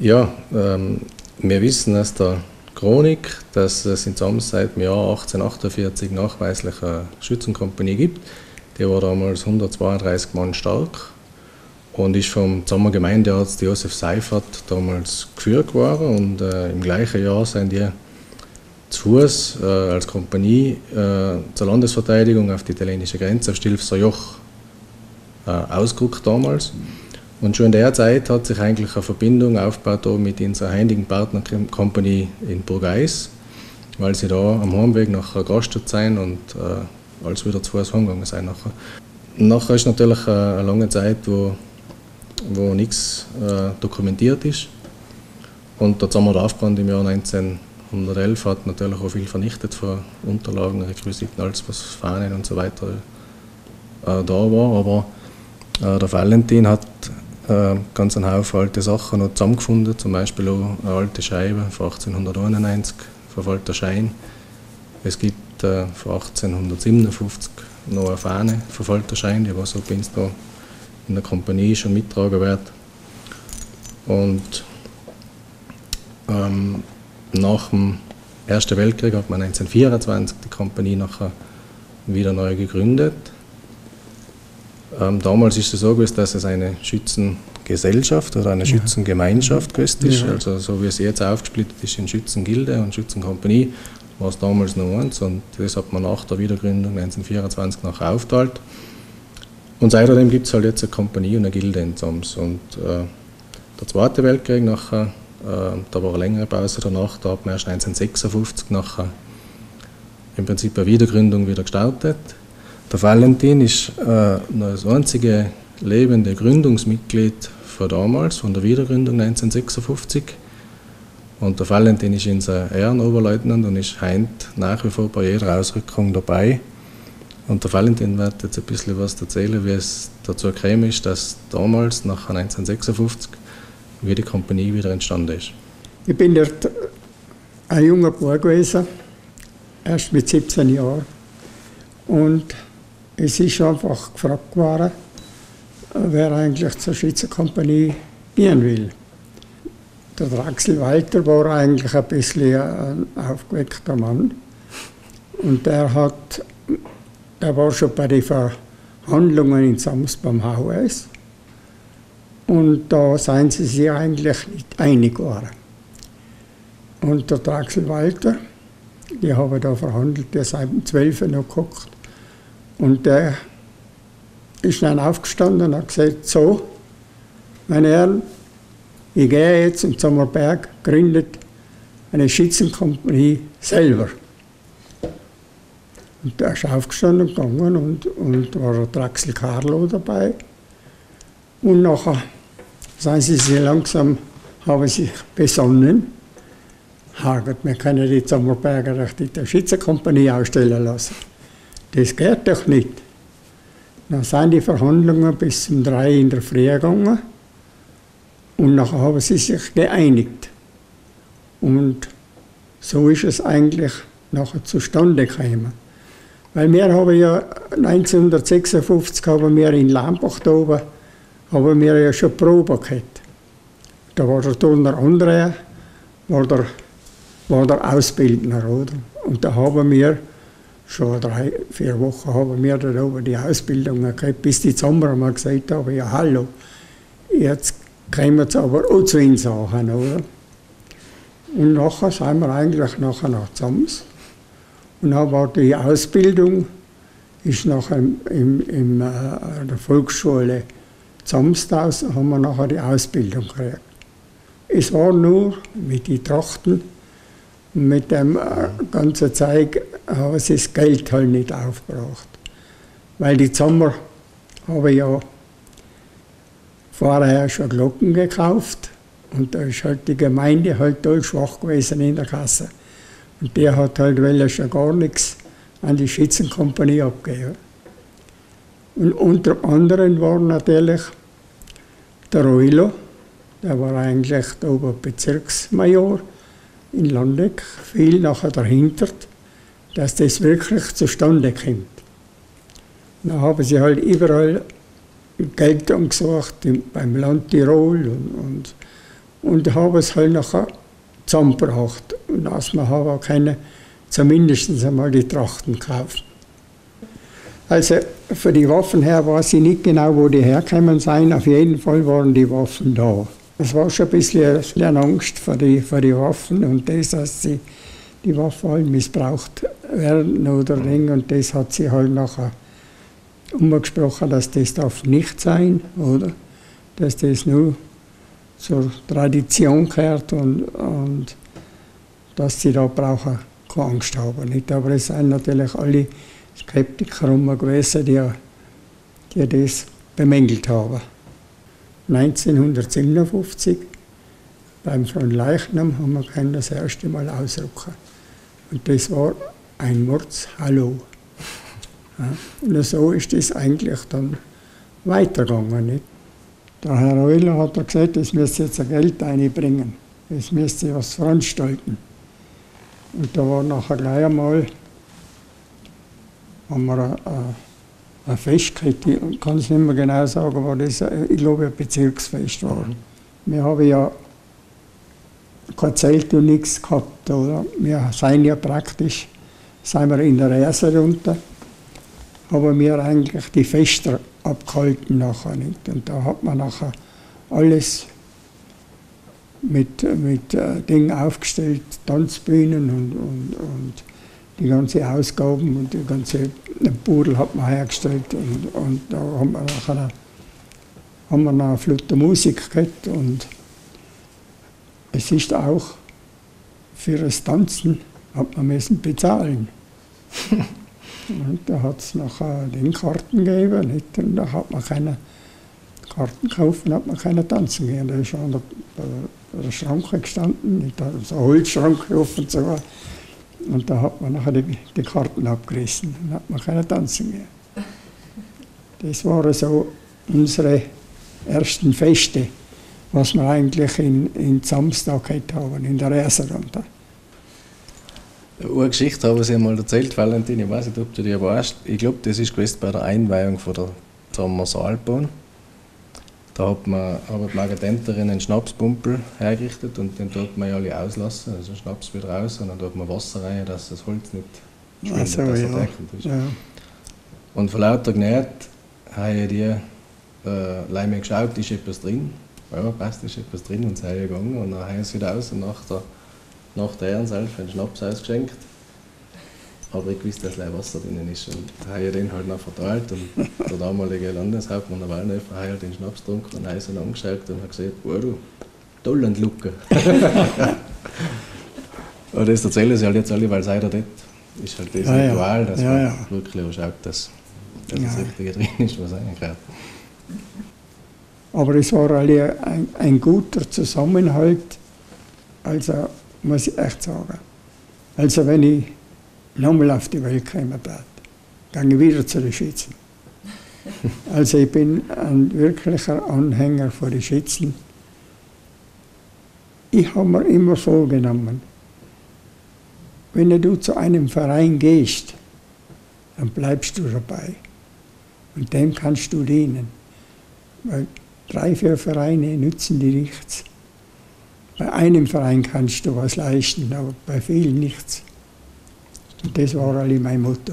Ja, ähm, wir wissen aus der Chronik, dass es in Sams seit dem Jahr 1848 nachweislich eine Schützenkompanie gibt. Die war damals 132 Mann stark und ist vom Sommer Gemeindearzt Josef Seifert damals geführt worden. Und äh, im gleichen Jahr sind die zu Fuß äh, als Kompanie äh, zur Landesverteidigung auf die italienische Grenze auf Stilfser Joch äh, ausgerückt damals. Und schon in der Zeit hat sich eigentlich eine Verbindung aufgebaut mit unserer heutigen Partnerkompanie in Burgeis, weil sie da am Heimweg nach Gaststadt sein und äh, als wieder zu Fuß heimgegangen sind. Nachher. nachher ist natürlich eine lange Zeit, wo, wo nichts äh, dokumentiert ist. Und der Sommerlaufbrand im Jahr 1911 hat natürlich auch viel vernichtet von Unterlagen, Requisiten, alles was Fahnen und so weiter äh, da war. Aber äh, der Valentin hat äh, ganz einen Haufen alte Sachen noch zusammengefunden, zum Beispiel auch eine alte Scheibe von 1891, verfallter Schein. Es gibt äh, von 1857 noch eine Fahne, verfallter Schein, die was so bei uns da in der Kompanie schon mittragen wird. Und ähm, nach dem Ersten Weltkrieg hat man 1924 die Kompanie nachher wieder neu gegründet ähm, damals ist es so gewesen, dass es eine Schützengesellschaft oder eine Schützengemeinschaft gewesen ist. Ja. Also so wie es jetzt aufgesplittet ist in Schützengilde und Schützenkompanie, war es damals nur eins und das hat man nach der Wiedergründung 1924 nachher aufteilt. Und seitdem gibt es halt jetzt eine Kompanie und eine Gilde in Sams. Und äh, der Zweite Weltkrieg nachher, äh, da war eine längere Pause danach, da hat man erst 1956 nachher im Prinzip eine Wiedergründung wieder gestartet. Der Valentin ist äh, das einzige lebende Gründungsmitglied von damals, von der Wiedergründung 1956. Und der Valentin ist unser Ehrenoberleutnant und ist heint nach wie vor bei jeder Ausrückung dabei. Und der Valentin wird jetzt ein bisschen was erzählen, wie es dazu gekommen ist, dass damals, nach 1956, wie die Kompanie wieder entstanden ist. Ich bin dort ein junger Bub gewesen, erst mit 17 Jahren. Und es ist einfach gefragt worden, wer eigentlich zur Schweizer Kompanie gehen will. Der Draxel Walter war eigentlich ein bisschen ein aufgeweckter Mann. Und der, hat, der war schon bei den Verhandlungen in Sams beim HOS. Und da seien sie sich eigentlich nicht einig geworden. Und der Draxel Walter, die haben da verhandelt, der seit dem 12. noch geguckt. Und der ist dann aufgestanden und hat gesagt, so, meine Herren, ich gehe jetzt in Sommerberg, gründet eine Schützenkompanie selber. Und der ist aufgestanden und gegangen und, und war der Draxel Carlo dabei. Und nachher sind sie sich langsam, haben sich besonnen, Hagert, wir können die Sommerberger der Schützenkompanie ausstellen lassen. Das geht doch nicht. Dann sind die Verhandlungen bis um drei in der Früh gegangen und nachher haben sie sich geeinigt. Und so ist es eigentlich nachher zustande gekommen. Weil wir haben ja 1956 haben wir in Lambach da oben, haben wir ja schon Probe gehabt. Da war der Donner Andrea, war der, war der Ausbildner, oder? Und da haben wir schon drei, vier Wochen haben wir da oben die Ausbildung gehabt, bis die Sommer mal gesagt haben, ja hallo, jetzt kommen wir aber auch zu den Sachen, oder? Und nachher sind wir eigentlich nachher nach Zams. Und dann war die Ausbildung, ist nachher im, im, im äh, der Volksschule Zamstaus, haben wir nachher die Ausbildung gekriegt. Es war nur mit den Trachten, mit dem äh, ganzen Zeug haben sie das Geld halt nicht aufgebracht. Weil die Sommer haben ja vorher schon Glocken gekauft und da ist halt die Gemeinde halt toll schwach gewesen in der Kasse. Und der hat halt weil schon gar nichts an die Schützenkompanie abgegeben. Und unter anderem war natürlich der Roilo, der war eigentlich der Oberbezirksmajor in Landeck, viel nachher dahinter dass das wirklich zustande kommt. Dann haben sie halt überall Geld angesucht, beim Land Tirol und, und und habe es halt nachher zusammengebracht. Und als wir haben auch keine, zumindest einmal die Trachten gekauft. Also für die Waffen her weiß ich nicht genau, wo die herkommen seien. Auf jeden Fall waren die Waffen da. Es war schon ein bisschen Angst vor die, vor die Waffen und das, dass sie die Waffen halt missbraucht werden oder Ding. Und das hat sie halt nachher umgesprochen, dass das darf nicht sein, oder? Dass das nur zur Tradition gehört und, und dass sie da brauchen keine Angst haben. Nicht? Aber es sind natürlich alle Skeptiker gewesen, die, die das bemängelt haben. 1957 beim Leichnam haben wir das erste Mal ausrücken. Und das war ein Mordshallo. Ja, und so ist das eigentlich dann weitergegangen. Nicht? Der Herr Euler hat gesagt, es müsste jetzt ein Geld einbringen, es müsste was veranstalten. Und da war nachher gleich einmal, haben wir ein, ein Fest gekriegt, ich kann es nicht mehr genau sagen, aber das, ich glaube, ein Bezirksfest war. Wir haben ja kein Zelt und nichts gehabt. Oder? Wir sind ja praktisch sind wir in der Reise runter, haben wir eigentlich die Fester abgehalten nachher nicht. Und da hat man nachher alles mit, mit äh, Dingen aufgestellt, Tanzbühnen und, und, und die ganze Ausgaben und die ganze Pudel hat man hergestellt und, und da haben wir nachher haben wir noch eine Flut Musik gehabt und es ist auch für das Tanzen hat man müssen bezahlen. und da hat es nachher den Karten gegeben, nicht? und da hat man keine Karten kaufen, hat man keine tanzen gehen. Da ist schon an der, äh, der Schranke gestanden, nicht? da so ein Holzschrank offen sogar. Und da hat man nachher die, die Karten abgerissen, dann hat man keine tanzen gehen. Das waren so unsere ersten Feste was wir eigentlich in, in Samstag haben, in der Reserunde. Eine Geschichte haben Sie einmal erzählt, Valentin, ich weiß nicht, ob du die weißt. Ich glaube, das ist gewesen bei der Einweihung von der Zammer Saalbahn. Da hat man, hat die Magadenterin einen Schnapspumpel hergerichtet und den dort man alle auslassen, also Schnaps wieder raus und dann dort man Wasser rein, dass das Holz nicht schwimmt, so, dass ja. ist. Ja. Und von lauter Gnät haben die äh, Leime geschaut, ist etwas drin ja, passt, ist etwas drin und sei gegangen. Und dann haben sie wieder aus und nach der, nach der Ehrensalve einen Schnaps ausgeschenkt. Aber ich wusste, dass leer Wasser drinnen ist. Und da habe ich den halt noch verteilt. Und der damalige Landeshauptmann der Wallnöfer hat halt den Schnaps getrunken und ihn angeschaut und hat gesagt: Wow, du, toll und Lucke. und das erzählen sie halt jetzt alle, weil sei da dort. Ist halt das ja, Ritual, dass ja, man ja. wirklich auch schaut, dass, dass das Richtige drin ist, was reingehört. Aber es war alle ein, ein guter Zusammenhalt, also muss ich echt sagen. Also wenn ich nochmal auf die Welt kommen werde, gehe ich wieder zu den Schützen. Also ich bin ein wirklicher Anhänger von den Schützen. Ich habe mir immer vorgenommen, wenn du zu einem Verein gehst, dann bleibst du dabei. Und dem kannst du dienen. Weil Drei, vier Vereine nützen dir nichts. Bei einem Verein kannst du was leisten, aber bei vielen nichts. Und das war alle mein Motto.